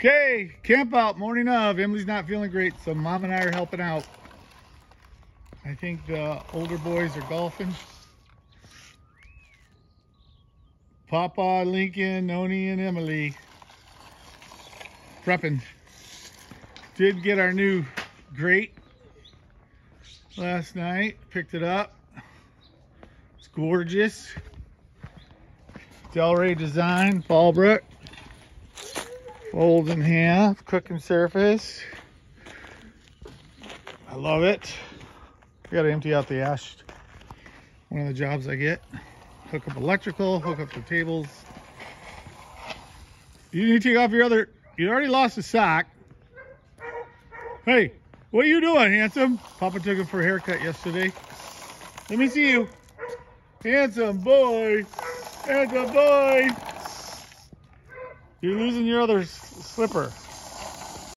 Okay, camp out, morning of. Emily's not feeling great, so mom and I are helping out. I think the older boys are golfing. Papa, Lincoln, Noni, and Emily prepping. Did get our new grate last night. Picked it up. It's gorgeous. Delray design, Fallbrook. Fold in half, cooking surface. I love it. I gotta empty out the ash. One of the jobs I get. Hook up electrical, hook up the tables. You need to take off your other, you already lost a sock. Hey, what are you doing, handsome? Papa took him for a haircut yesterday. Let me see you. Handsome boy. Handsome boy. You're losing your other slipper.